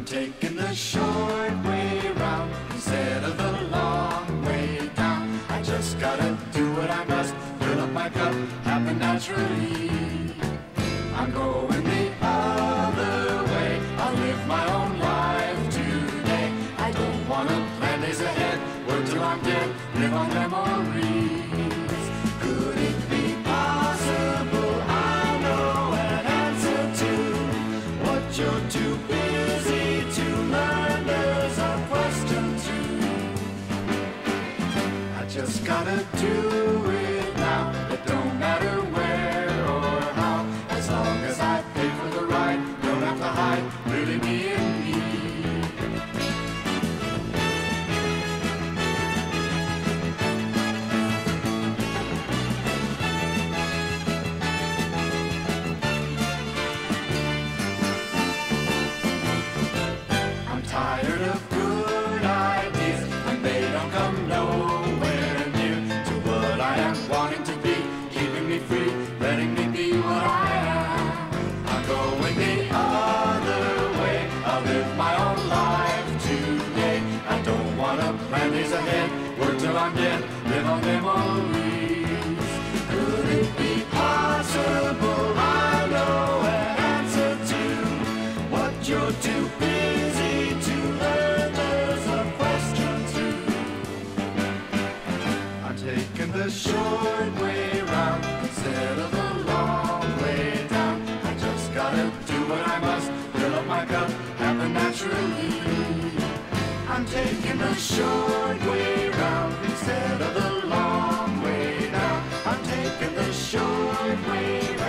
I'm taking the short way round instead of the long way down. I just gotta do what I must, fill up my cup, happen naturally. I'm going the other way. I'll live my own life today. I don't wanna plan days ahead, work till I'm dead, live on memories. Could it be possible? I know an answer to what you're too busy just gotta do it dead, live on memories. Could it be possible? I know an answer to what you're too busy to learn. There's a question too. I'm taking the short way round instead of the long way down. I just gotta do what I must, fill up my cup, happen naturally. I'm taking the short way round instead